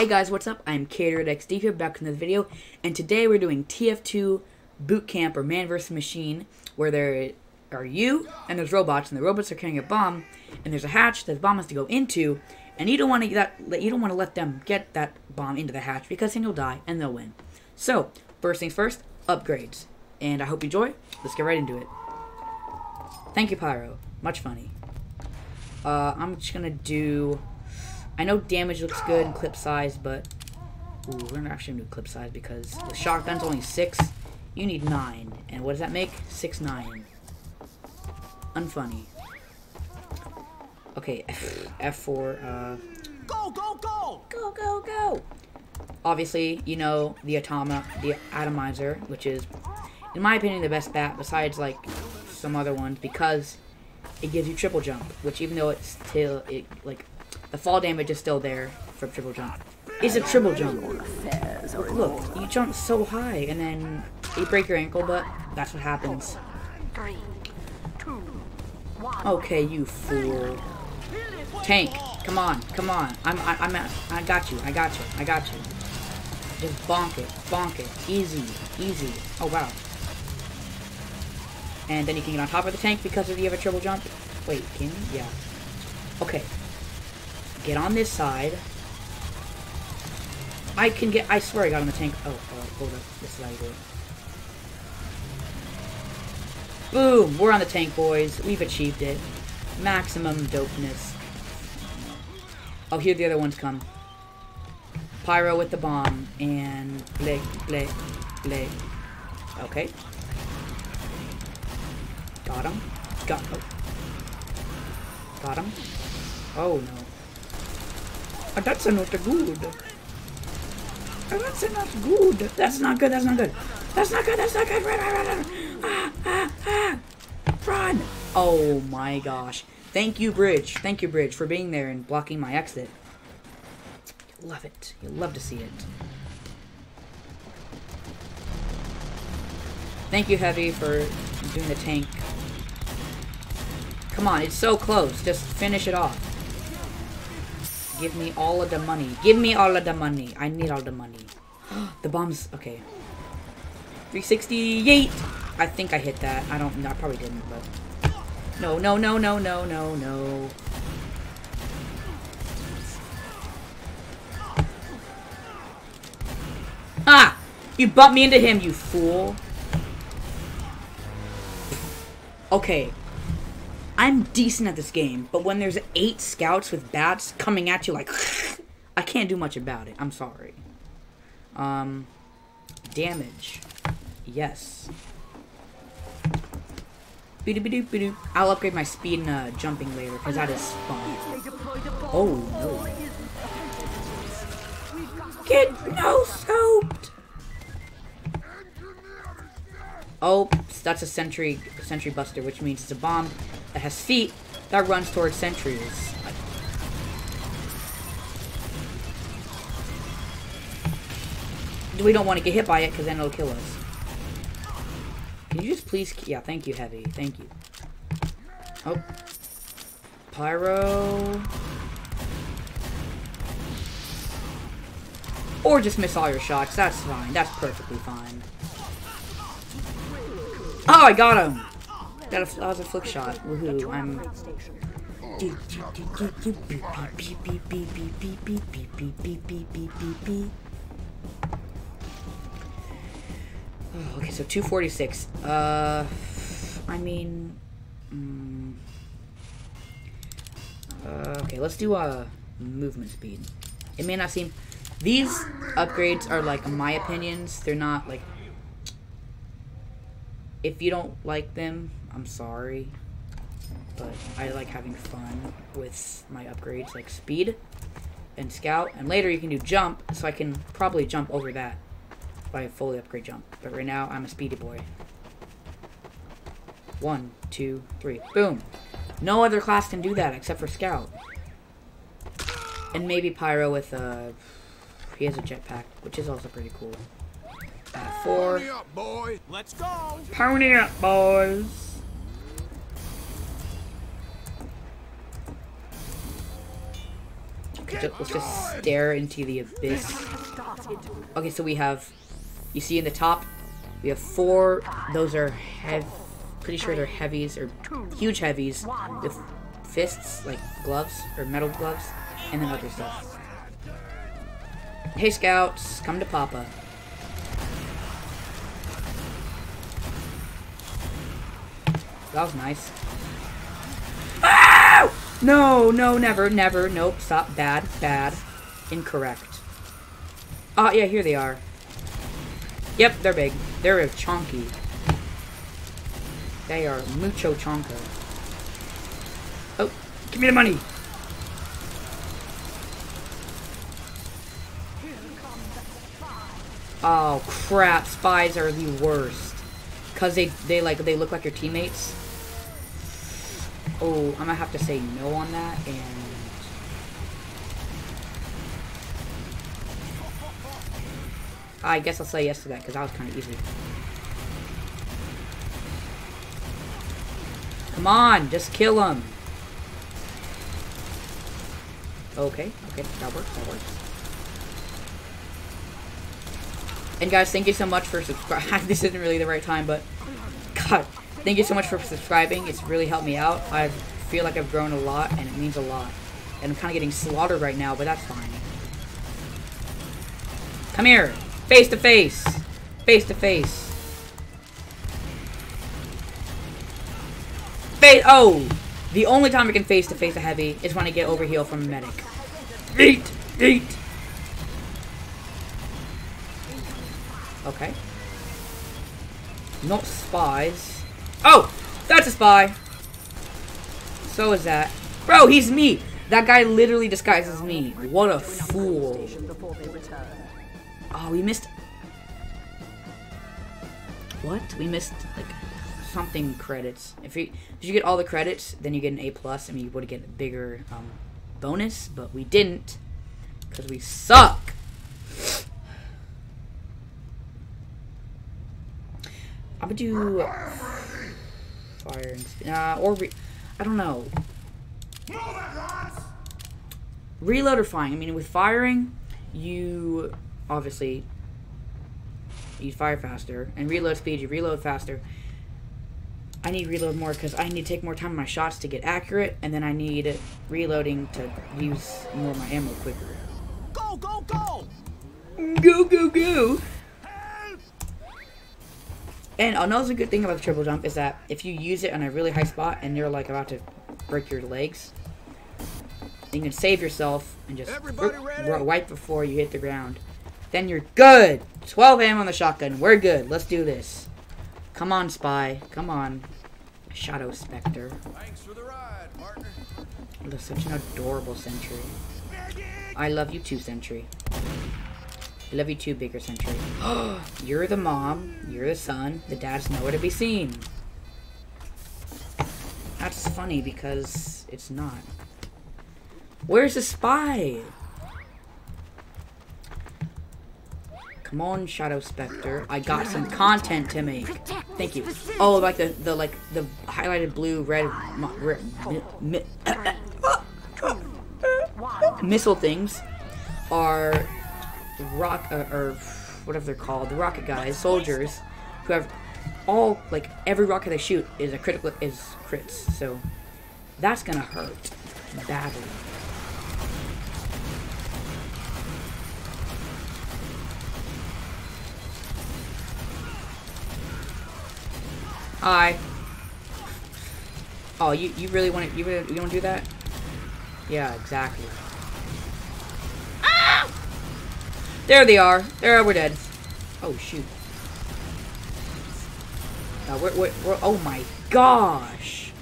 Hey guys, what's up? I'm CadeoradeXD here, back with another video, and today we're doing TF2 Boot Camp or Man vs. Machine, where there are you and there's robots, and the robots are carrying a bomb, and there's a hatch that the bomb has to go into, and you don't want to that you don't want to let them get that bomb into the hatch because then you'll die and they'll win. So first things first, upgrades, and I hope you enjoy. Let's get right into it. Thank you, Pyro. Much funny. Uh, I'm just gonna do I know damage looks good and clip size, but... Ooh, we're gonna actually do clip size because the shotgun's only 6. You need 9. And what does that make? 6, 9. Unfunny. Okay, F F4, uh... Go, go, go! Go, go, go! Obviously, you know the Atoma, the Atomizer, which is, in my opinion, the best bat besides, like, some other ones, because it gives you triple jump, which even though it's still, it, like, the fall damage is still there for triple jump. It's a triple jump. Look, look, you jump so high and then you break your ankle, but that's what happens. Okay, you fool. Tank, come on, come on. I'm, I, I'm, I got you, I got you, I got you. Just bonk it, bonk it, easy, easy. Oh wow. And then you can get on top of the tank because of you have a triple jump. Wait, can you? Yeah. Okay, Get on this side. I can get, I swear I got on the tank. Oh, oh hold up. This is how you do it. Boom! We're on the tank, boys. We've achieved it. Maximum dopeness. Oh, here the other ones come. Pyro with the bomb. And blake, blake, blake. Okay. Got him. Got, oh. Got him. Oh, no. Oh, that's not good. Oh, that's not good. That's not good. That's not good. That's not good. That's not good. Run, run, run, ah, ah, ah. Run. Oh my gosh. Thank you, Bridge. Thank you, Bridge, for being there and blocking my exit. Love it. You love to see it. Thank you, Heavy, for doing the tank. Come on, it's so close. Just finish it off. Give me all of the money. Give me all of the money. I need all the money. the bombs. Okay. 368. I think I hit that. I don't. I probably didn't, but. No, no, no, no, no, no, no. Ah! You bumped me into him, you fool. Okay, I'm decent at this game, but when there's eight scouts with bats coming at you like, I can't do much about it. I'm sorry. Um, damage. Yes. I'll upgrade my speed and uh, jumping later, because that is fun. Oh, no. Get no scoped! Oh, that's a sentry sentry buster, which means it's a bomb that has feet that runs towards sentries. We don't want to get hit by it because then it'll kill us. Can you just please... Yeah, thank you, Heavy. Thank you. Oh. Pyro. Or just miss all your shots. That's fine. That's perfectly fine. Oh, I got him! That was a flick shot. Woohoo, I'm... Oh, okay, so 246. Uh, I mean... Mm, uh, okay, let's do a uh, movement speed. It may not seem... These upgrades are, like, my opinions. They're not, like... If you don't like them, I'm sorry, but I like having fun with my upgrades, like speed and scout, and later you can do jump, so I can probably jump over that by fully upgrade jump. But right now, I'm a speedy boy. One, two, three. Boom! No other class can do that except for scout. And maybe Pyro with a... He has a jetpack, which is also pretty cool. Uh, four. Pony up, boy. Let's go. Pony up, boys. Okay, just, let's just stare into the abyss. Okay, so we have, you see in the top, we have four. Those are heavy. Pretty sure they're heavies or huge heavies with fists, like gloves or metal gloves, and then other stuff. Hey, scouts, come to Papa. That was nice. No, no, never, never. Nope, stop. Bad, bad. Incorrect. Oh, yeah, here they are. Yep, they're big. They're chonky. They are mucho chonko. Oh, give me the money. Oh crap, spies are the worst. Cause they they like they look like your teammates. Oh, I'm gonna have to say no on that and I guess I'll say yes to that because that was kind of easy. Come on, just kill him. Okay, okay, that works, that works. And guys, thank you so much for subscribing. this isn't really the right time, but God, thank you so much for subscribing. It's really helped me out. I feel like I've grown a lot, and it means a lot. And I'm kind of getting slaughtered right now, but that's fine. Come here. Face to face. Face to face. Face. Oh! The only time I can face to face a heavy is when I get overheal from a medic. Eat! Eat! Okay. Not spies. Oh! That's a spy! So is that. Bro, he's me! That guy literally disguises me. What a fool. Oh, we missed... What? We missed, like, something credits. If you if you get all the credits, then you get an A+, plus. I mean, you would get a bigger um, bonus, but we didn't. Because we suck! I'm gonna do fire and uh, or re I don't know. Reload or flying. I mean, with firing, you obviously you fire faster, and reload speed you reload faster. I need reload more because I need to take more time on my shots to get accurate, and then I need reloading to use more of my ammo quicker. Go, go, go! Go, go, go! And another good thing about the triple jump is that if you use it on a really high spot and you're like about to break your legs, you can save yourself and just right before you hit the ground. Then you're good. 12 ammo on the shotgun. We're good. Let's do this. Come on, Spy. Come on. Shadow Spectre. Thanks for the ride, partner. That's such an adorable sentry. I love you too, Sentry. I love you too, Bigger Sentry. you're the mom. You're the son. The dad's nowhere to be seen. That's funny because it's not. Where's the spy? Come on, Shadow Spectre. I got some content to make. Thank you. Oh, like the the like the highlighted blue, red, red mi, mi, missile things are rock uh, or whatever they're called, the rocket guys, soldiers, who have all like every rocket they shoot is a critical is crits. So that's gonna hurt badly. Hi. Oh, you you really want to you really, you want to do that? Yeah, exactly. Ah! There they are. There we're dead. Oh shoot. Uh, we're, we're, we're, oh my gosh.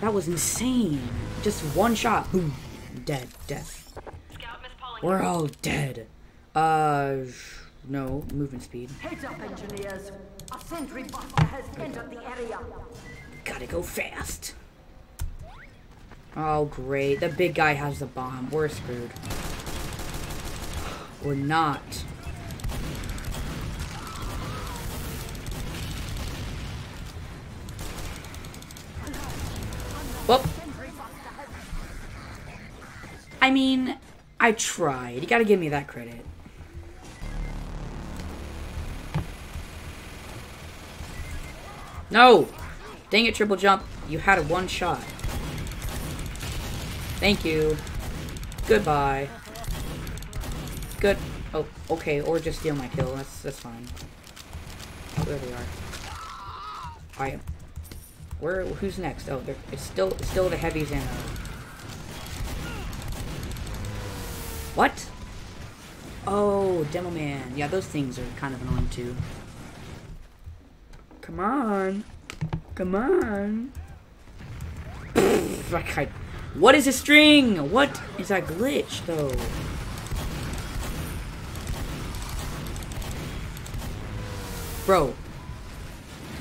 That was insane. Just one shot. Boom. Dead. Death. We're all dead. Uh, no. Movement speed. Heads up, engineers. A sentry buster has entered the area. Gotta go fast. Oh, great. The big guy has the bomb. We're screwed. We're not. Well. I mean, I tried. You gotta give me that credit. No! Dang it, triple jump. You had a one shot. Thank you. Goodbye. Good. Oh, okay. Or just steal my kill. That's that's fine. Oh, there they are. Alright. Where? Who's next? Oh, it's still still the heavies in. What? Oh, Demo Man. Yeah, those things are kind of annoying too. Come on. Come on. what is a string? What is that glitch, though? Bro.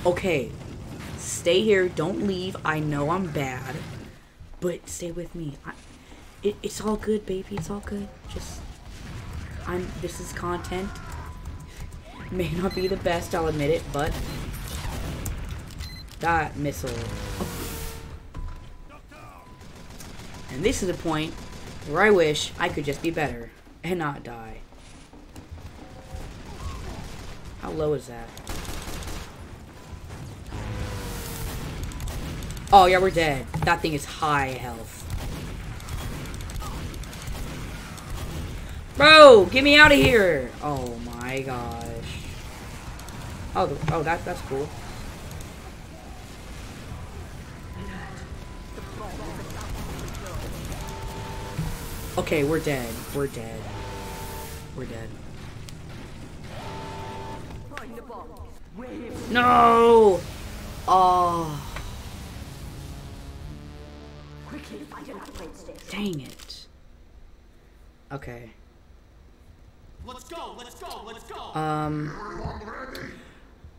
Okay. Stay here. Don't leave. I know I'm bad. But stay with me. I, it, it's all good, baby. It's all good. Just... I'm... This is content. May not be the best, I'll admit it, but... That missile. And this is a point where I wish I could just be better and not die. How low is that? Oh, yeah, we're dead. That thing is high health. Bro, get me out of here! Oh my gosh. Oh, oh, that, that's cool. Okay, we're dead. We're dead. We're dead. No! Oh. Dang it. Okay. Let's go, let's go, let's go. Um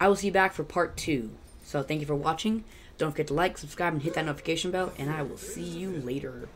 I will see you back for part two. So thank you for watching. Don't forget to like, subscribe, and hit that notification bell, and I will see you later.